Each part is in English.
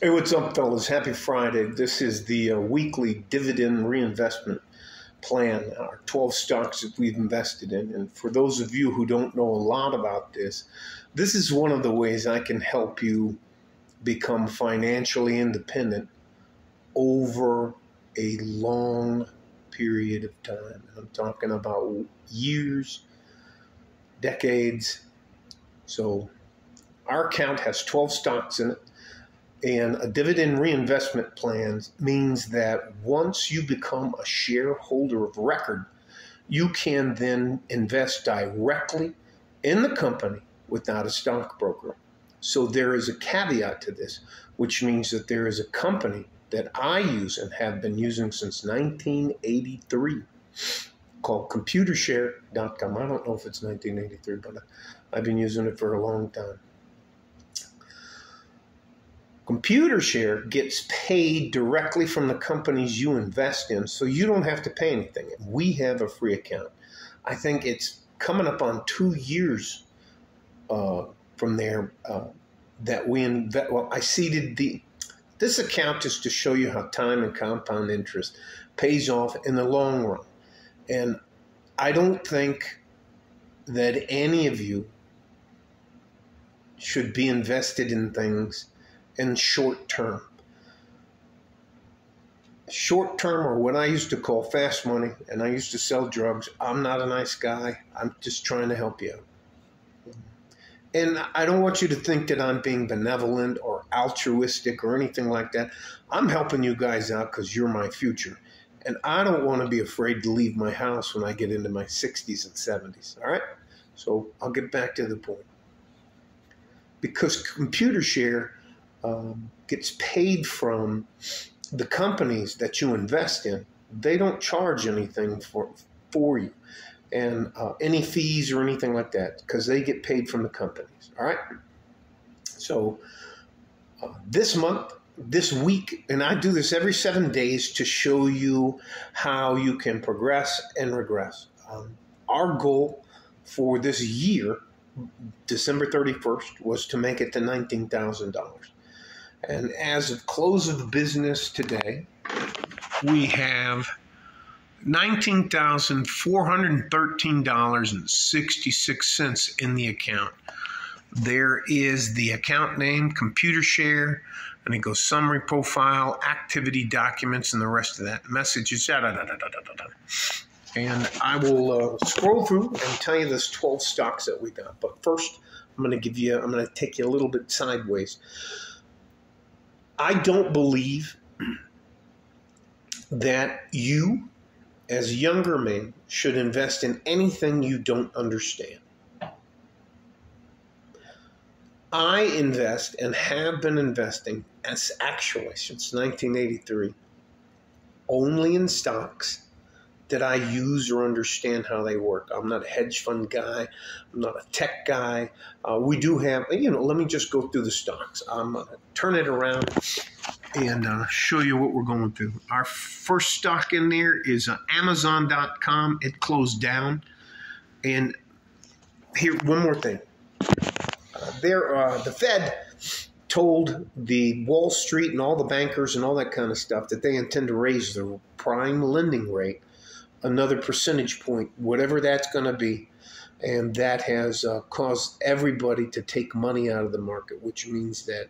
Hey, what's up, fellas? Happy Friday. This is the uh, weekly dividend reinvestment plan, our 12 stocks that we've invested in. And for those of you who don't know a lot about this, this is one of the ways I can help you become financially independent over a long period of time. I'm talking about years, decades. So our account has 12 stocks in it. And a dividend reinvestment plan means that once you become a shareholder of record, you can then invest directly in the company without a stockbroker. So there is a caveat to this, which means that there is a company that I use and have been using since 1983 called computershare.com. I don't know if it's 1983, but I've been using it for a long time. Computershare gets paid directly from the companies you invest in, so you don't have to pay anything. We have a free account. I think it's coming up on two years uh, from there uh, that we invest. Well, I seeded the. This account is to show you how time and compound interest pays off in the long run. And I don't think that any of you should be invested in things in short term. Short term, or what I used to call fast money, and I used to sell drugs. I'm not a nice guy. I'm just trying to help you. And I don't want you to think that I'm being benevolent or altruistic or anything like that. I'm helping you guys out because you're my future. And I don't want to be afraid to leave my house when I get into my 60s and 70s. All right? So I'll get back to the point. Because Computershare um, gets paid from the companies that you invest in, they don't charge anything for, for you and uh, any fees or anything like that because they get paid from the companies. All right. So uh, this month, this week, and I do this every seven days to show you how you can progress and regress. Um, our goal for this year, December 31st, was to make it to $19,000. And as of close of business today, we have $19,413.66 in the account. There is the account name, Computershare, and it goes summary profile, activity documents, and the rest of that. Messages, da da da da da da da. And I will uh, scroll through and tell you this 12 stocks that we got. But first, I'm going to give you, I'm going to take you a little bit sideways. I don't believe that you as younger men should invest in anything you don't understand. I invest and have been investing as actually since 1983 only in stocks that I use or understand how they work. I'm not a hedge fund guy. I'm not a tech guy. Uh, we do have, you know, let me just go through the stocks. I'm going to turn it around and uh, show you what we're going through. Our first stock in there is uh, Amazon.com. It closed down. And here, one more thing. Uh, there, uh, the Fed told the Wall Street and all the bankers and all that kind of stuff that they intend to raise the prime lending rate another percentage point, whatever that's going to be. And that has uh, caused everybody to take money out of the market, which means that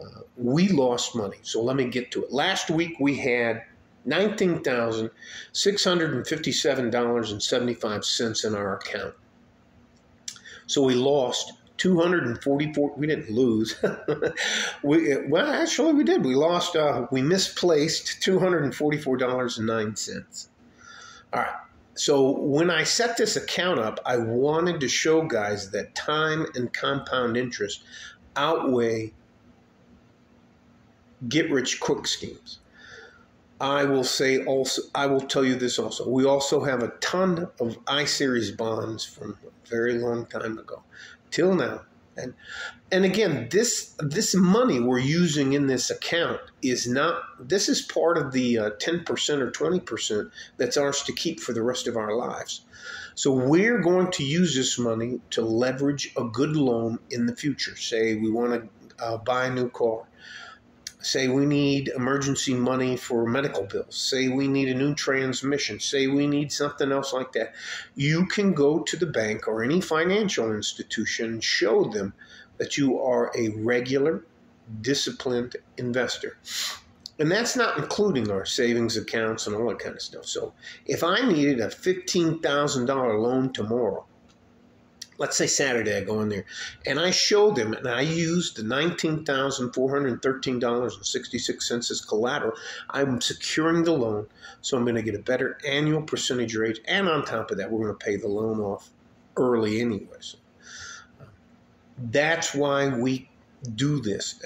uh, we lost money. So let me get to it. Last week we had $19,657.75 in our account. So we lost 244 we didn't lose we well actually we did we lost uh, we misplaced $244.09 all right. So when I set this account up, I wanted to show guys that time and compound interest outweigh get rich quick schemes. I will say also, I will tell you this also. We also have a ton of I series bonds from a very long time ago till now and and again, this this money we're using in this account is not. This is part of the uh, ten percent or twenty percent that's ours to keep for the rest of our lives. So we're going to use this money to leverage a good loan in the future. Say we want to uh, buy a new car. Say we need emergency money for medical bills. Say we need a new transmission. Say we need something else like that. You can go to the bank or any financial institution and show them that you are a regular, disciplined investor. And that's not including our savings accounts and all that kind of stuff. So if I needed a $15,000 loan tomorrow, let's say Saturday I go in there and I show them and I use the $19,413.66 as collateral, I'm securing the loan. So I'm going to get a better annual percentage rate. And on top of that, we're going to pay the loan off early anyways. That's why we do this.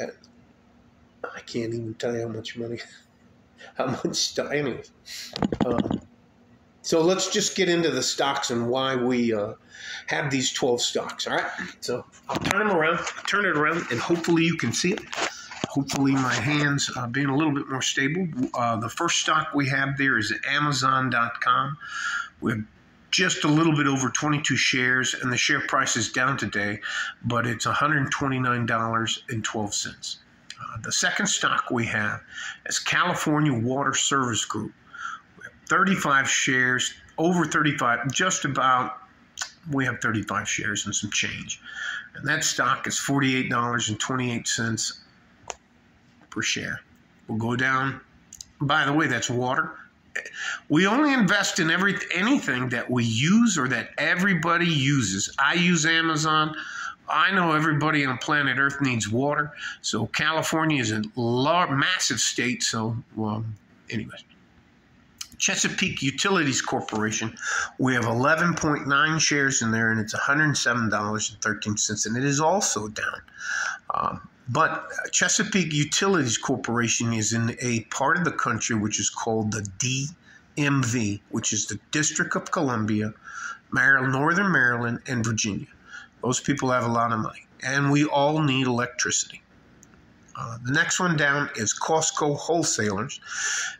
I can't even tell you how much money, how much. Anyways, um, so let's just get into the stocks and why we uh, have these 12 stocks. All right. So I'll turn them around, turn it around, and hopefully you can see it. Hopefully my hands uh, being a little bit more stable. Uh, the first stock we have there is Amazon.com. We have just a little bit over 22 shares, and the share price is down today, but it's $129.12. Uh, the second stock we have is California Water Service Group. 35 shares, over 35, just about, we have 35 shares and some change. And that stock is $48.28 per share. We'll go down. By the way, that's water. We only invest in every anything that we use or that everybody uses. I use Amazon. I know everybody on planet Earth needs water. So California is a large, massive state. So, well, anyways. Chesapeake Utilities Corporation. We have 11.9 shares in there, and it's $107.13, and it is also down. Um, but Chesapeake Utilities Corporation is in a part of the country which is called the DMV, which is the District of Columbia, Maryland, Northern Maryland, and Virginia. Those people have a lot of money, and we all need electricity. Uh, the next one down is Costco Wholesalers.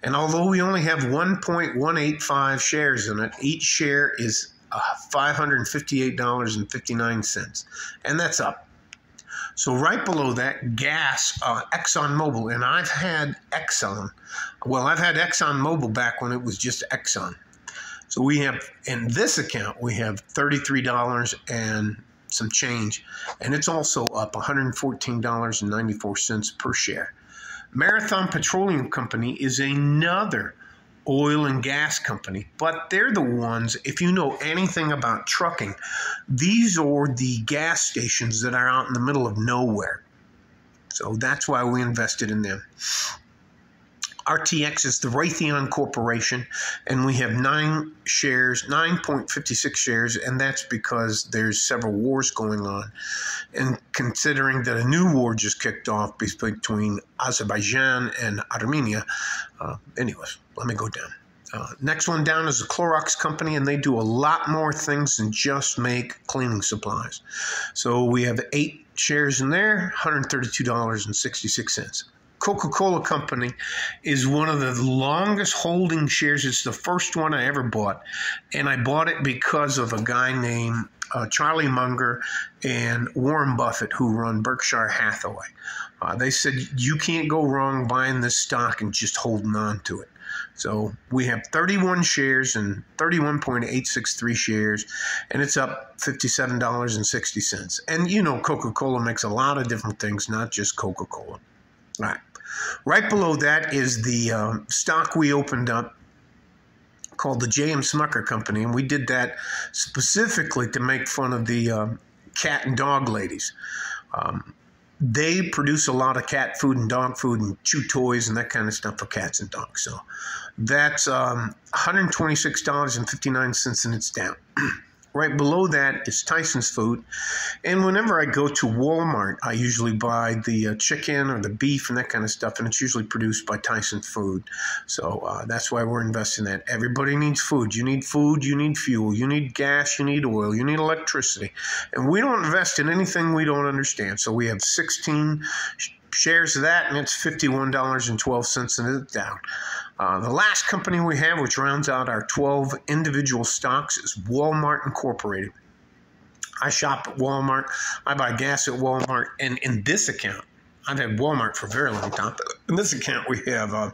And although we only have 1.185 shares in it, each share is uh, $558.59. And that's up. So right below that, gas, uh, ExxonMobil. And I've had Exxon. Well, I've had ExxonMobil back when it was just Exxon. So we have, in this account, we have $33 and some change, and it's also up $114.94 per share. Marathon Petroleum Company is another oil and gas company, but they're the ones, if you know anything about trucking, these are the gas stations that are out in the middle of nowhere. So that's why we invested in them. RTX is the Raytheon Corporation, and we have nine shares, 9.56 shares, and that's because there's several wars going on. And considering that a new war just kicked off between Azerbaijan and Armenia, uh, anyways, let me go down. Uh, next one down is the Clorox Company, and they do a lot more things than just make cleaning supplies. So we have eight shares in there, $132.66. Coca Cola Company is one of the longest holding shares. It's the first one I ever bought. And I bought it because of a guy named uh, Charlie Munger and Warren Buffett, who run Berkshire Hathaway. Uh, they said you can't go wrong buying this stock and just holding on to it. So we have 31 shares and 31.863 shares, and it's up $57.60. And you know, Coca Cola makes a lot of different things, not just Coca Cola. All right. Right below that is the uh, stock we opened up called the J.M. Smucker Company, and we did that specifically to make fun of the uh, cat and dog ladies. Um, they produce a lot of cat food and dog food and chew toys and that kind of stuff for cats and dogs. So that's um, $126.59 and it's down. Right below that is Tyson's Food. And whenever I go to Walmart, I usually buy the uh, chicken or the beef and that kind of stuff, and it's usually produced by Tyson Food. So uh, that's why we're investing in that. Everybody needs food. You need food, you need fuel, you need gas, you need oil, you need electricity. And we don't invest in anything we don't understand. So we have 16 shares of that, and it's $51.12 and it's down. Uh, the last company we have, which rounds out our 12 individual stocks, is Walmart Incorporated. I shop at Walmart. I buy gas at Walmart. And in this account, I've had Walmart for a very long time. In this account, we have uh,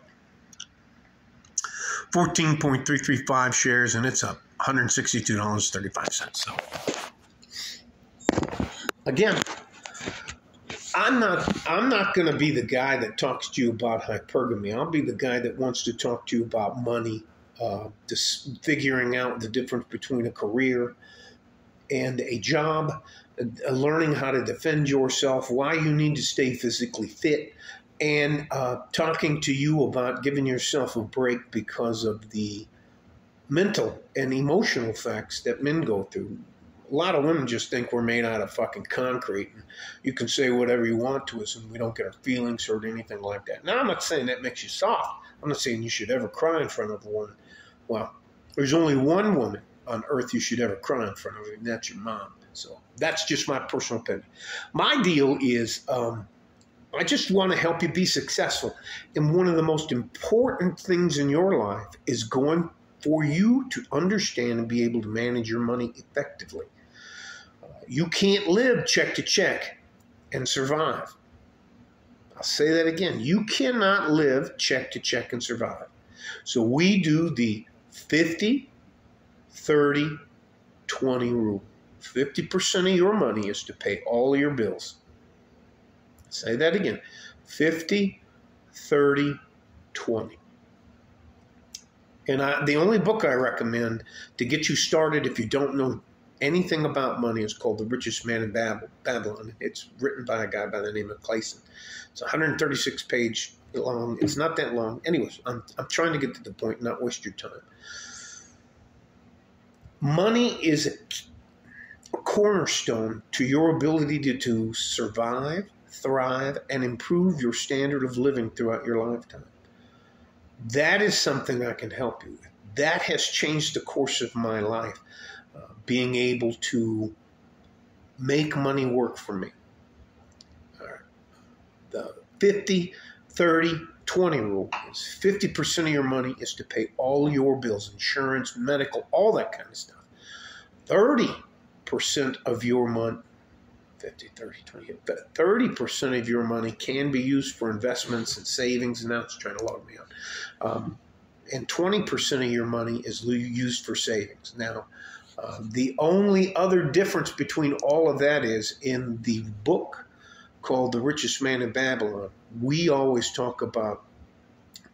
14.335 shares, and it's up $162.35. So, again, I'm not I'm not going to be the guy that talks to you about hypergamy. I'll be the guy that wants to talk to you about money, uh, figuring out the difference between a career and a job, uh, learning how to defend yourself, why you need to stay physically fit, and uh, talking to you about giving yourself a break because of the mental and emotional facts that men go through. A lot of women just think we're made out of fucking concrete and you can say whatever you want to us and we don't get our feelings hurt or anything like that. Now, I'm not saying that makes you soft. I'm not saying you should ever cry in front of a woman. Well, there's only one woman on earth you should ever cry in front of, and that's your mom. So that's just my personal opinion. My deal is um, I just want to help you be successful. And one of the most important things in your life is going for you to understand and be able to manage your money effectively. You can't live check to check and survive. I'll say that again. You cannot live check to check and survive. So we do the 50, 30, 20 rule. 50% of your money is to pay all your bills. Say that again 50, 30, 20. And I, the only book I recommend to get you started if you don't know anything about money is called The Richest Man in Babylon. It's written by a guy by the name of Clason. It's 136 page long. It's not that long. Anyways, I'm, I'm trying to get to the point, not waste your time. Money is a cornerstone to your ability to, to survive, thrive, and improve your standard of living throughout your lifetime. That is something I can help you with. That has changed the course of my life, being able to make money work for me. The 50, 30, 20 rule is 50% of your money is to pay all your bills, insurance, medical, all that kind of stuff. 30% of your money 50, 30, 20, 30% of your money can be used for investments and savings. And now it's trying to log me out. Um, and 20% of your money is used for savings. Now, the only other difference between all of that is in the book called The Richest Man in Babylon, we always talk about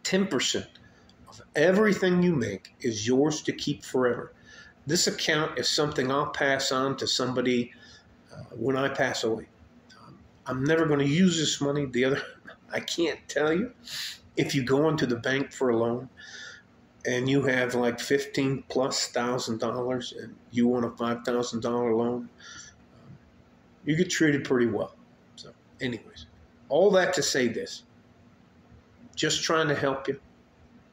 10% of everything you make is yours to keep forever. This account is something I'll pass on to somebody uh, when I pass away. Um, I'm never going to use this money. The other, I can't tell you. If you go into the bank for a loan and you have like 15 plus thousand dollars and you want a $5,000 loan, um, you get treated pretty well. So, anyways, all that to say this just trying to help you.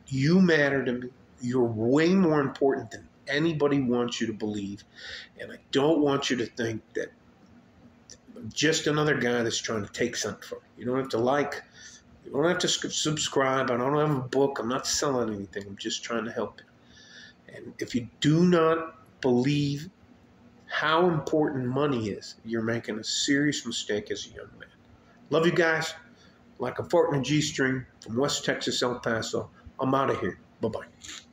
You matter to me. You're way more important than anybody wants you to believe. And I don't want you to think that I'm just another guy that's trying to take something from you. You don't have to like, you don't have to subscribe. I don't have a book. I'm not selling anything. I'm just trying to help you. And if you do not believe how important money is, you're making a serious mistake as a young man. Love you guys. Like a fart in a G string from West Texas, El Paso. I'm out of here. Bye bye.